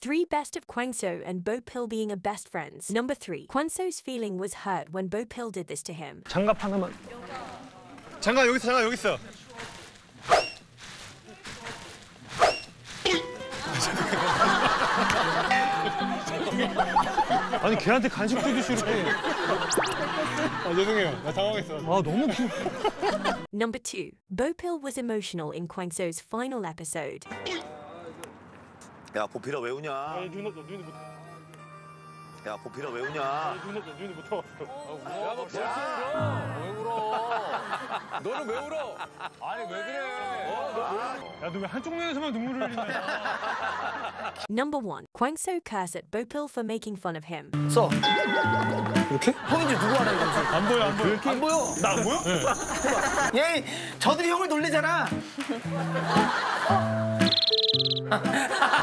Three best of Kwang So and Bo Pil being a best friends. Number three, Kwang So's feeling was hurt when Bo Pil did this to him. 장갑 하나만. 장갑 여기 있어 장갑 여기 있어 아니 걔한테 간식도 주시고 이렇게. 아 죄송해요 나 당황했어 아 너무 피. Number two, Bo Pil was emotional in Kwang So's final episode. 야 보필아 왜 우냐? 눈 없어 눈이 못 야 보필아 왜 우냐? 눈 없어 눈이 못 들어갔어 야, 너 벌써 울어? 왜 울어? 너는 왜 울어? 아니, 왜 그래? 어, 너 왜- 야 너 왜 한쪽 눈에서만 눈물을 흘리냐? Number one, Kwang So cursed at Bo Pil for making fun of him. 써. 이렇게? 형인지 누구 알아 이거? 안 보여 안 보여. 안 보여. 나 안 보여? 얘 저들이 형을 놀리잖아.